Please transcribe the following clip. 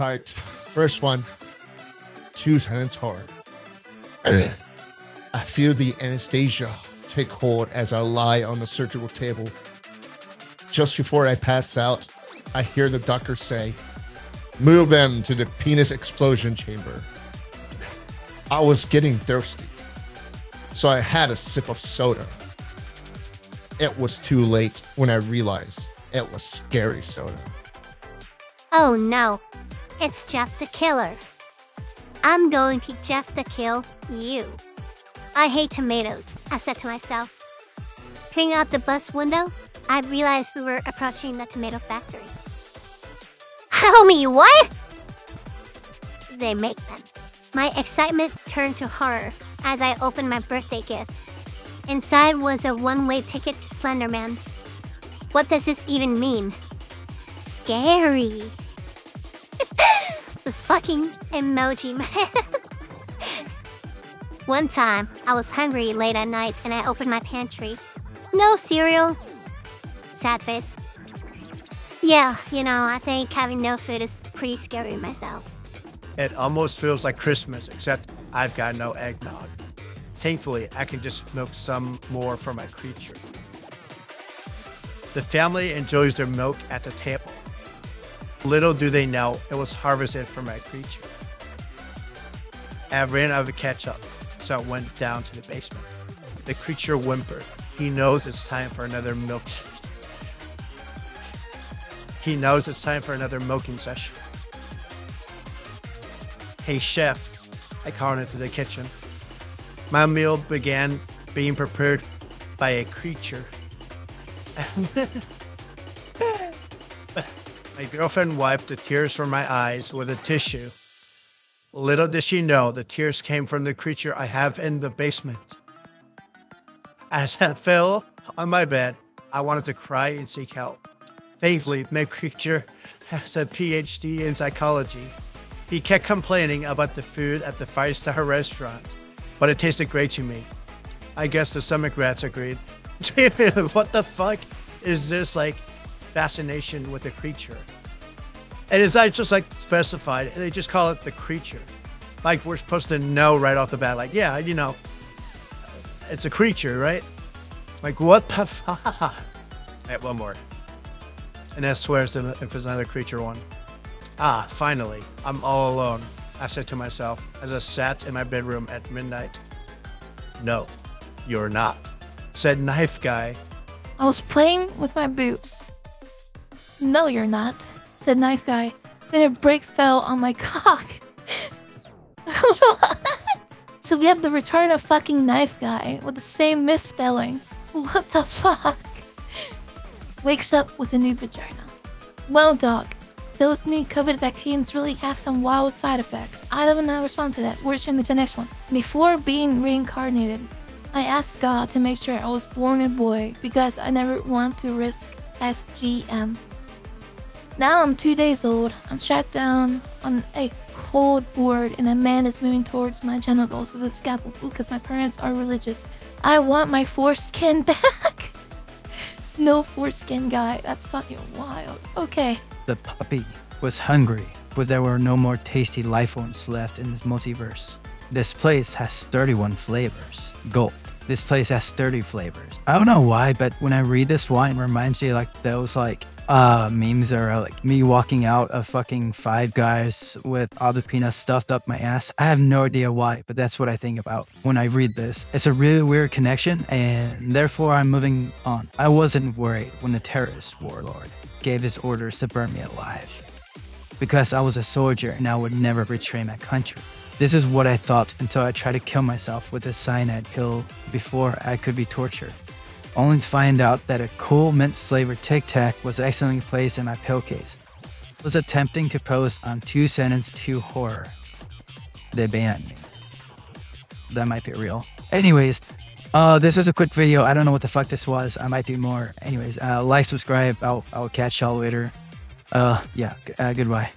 Right. First one. Two sentence horror. I feel the anesthesia take hold as I lie on the surgical table. Just before I pass out, I hear the doctor say, Move them to the penis explosion chamber. I was getting thirsty, so I had a sip of soda. It was too late when I realized it was scary soda. Oh no, it's Jeff the Killer. I'm going to Jeff the Kill you. I hate tomatoes, I said to myself. Peering out the bus window, I realized we were approaching the tomato factory. Homie, what? They make them. My excitement turned to horror as I opened my birthday gift. Inside was a one-way ticket to Slenderman. What does this even mean? Scary. Fucking emoji man. One time, I was hungry late at night and I opened my pantry. No cereal. Sad face. Yeah, you know, I think having no food is pretty scary myself. It almost feels like Christmas, except I've got no eggnog. Thankfully, I can just milk some more for my creature. The family enjoys their milk at the table. Little do they know it was harvested from my creature. I ran out of ketchup, so I went down to the basement. The creature whimpered. He knows it's time for another milk. He knows it's time for another milking session. Hey, chef, I called into the kitchen. My meal began being prepared by a creature. my girlfriend wiped the tears from my eyes with a tissue. Little did she know the tears came from the creature I have in the basement. As I fell on my bed, I wanted to cry and seek help. Thankfully, my creature has a PhD in psychology. He kept complaining about the food at the five star restaurant, but it tasted great to me. I guess the stomach rats agreed. what the fuck is this like fascination with the creature? And it's not just like specified, they just call it the creature. Like we're supposed to know right off the bat, like, yeah, you know, it's a creature, right? Like, what the fuck? Wait, one more. And that swears if it's another creature one. Ah, finally, I'm all alone, I said to myself as I sat in my bedroom at midnight. No, you're not, said Knife Guy. I was playing with my boobs. No, you're not, said Knife Guy. Then a brick fell on my cock. so we have the return of fucking Knife Guy with the same misspelling. What the fuck? Wakes up with a new vagina. Well, dog, those new COVID vaccines really have some wild side effects. I don't know how to respond to that. We're just to the next one. Before being reincarnated, I asked God to make sure I was born a boy because I never want to risk FGM. Now I'm two days old. I'm shut down on a cold board and a man is moving towards my genitals with a scalpel because my parents are religious. I want my foreskin back. no foreskin guy. That's fucking wild. Okay. The puppy was hungry, but there were no more tasty life forms left in this multiverse. This place has 31 flavors. Gold. This place has 30 flavors. I don't know why, but when I read this wine, it reminds me like those like uh memes are like me walking out of fucking five guys with all the peanuts stuffed up my ass. I have no idea why, but that's what I think about when I read this. It's a really weird connection, and therefore I'm moving on. I wasn't worried when the terrorist warlord gave his orders to burn me alive. Because I was a soldier and I would never betray my country. This is what I thought until I tried to kill myself with a cyanide pill before I could be tortured only to find out that a cool mint flavored Tic Tac was accidentally placed in my pill case. I was attempting to post on Two Sentence 2 Horror. They banned me. That might be real. Anyways, uh, this was a quick video. I don't know what the fuck this was. I might do more. Anyways, uh, like, subscribe. I'll, I'll catch y'all later. Uh, yeah, uh, goodbye.